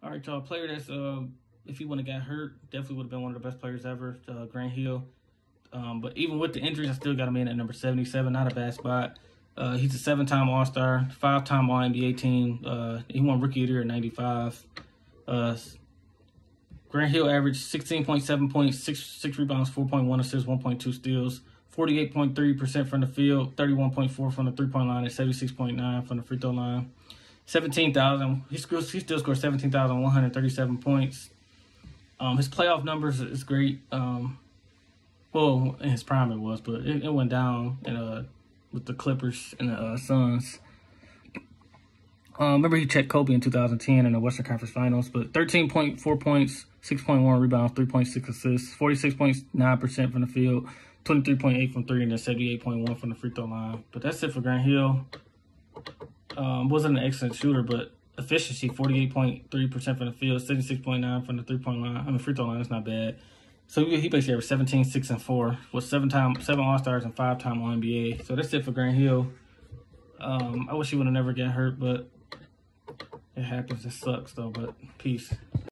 All right, y'all. Player that's uh, if he wouldn't have got hurt, definitely would have been one of the best players ever. Uh, Grant Hill. Um, but even with the injuries, I still got him in at number 77. Not a bad spot. Uh, he's a seven-time All-Star, five-time All-NBA team. Uh, he won Rookie of the Year in '95. Uh, Grant Hill averaged 16.7 points, six six rebounds, 4.1 assists, 1.2 steals, 48.3% from the field, 31.4 from the three-point line, and 76.9 from the free throw line. 17,000. He. He still scored 17,137 points. Um, his playoff numbers is great. Um, well, in his prime it was, but it, it went down in, uh, with the Clippers and the uh, Suns. Um, remember he checked Kobe in 2010 in the Western Conference Finals, but 13.4 points, 6.1 rebounds, 3.6 assists, 46.9% from the field, 23.8 from three, and then 78.1 from the free throw line. But that's it for Grant Hill. Um, wasn't an excellent shooter, but efficiency 48.3% from the field, 76.9 from the three point line. I mean, free throw line is not bad. So he basically averaged 17, 6, and 4 with seven time seven All Stars and five time All NBA. So that's it for Grant Hill. Um, I wish he would have never got hurt, but it happens. It sucks though. But peace.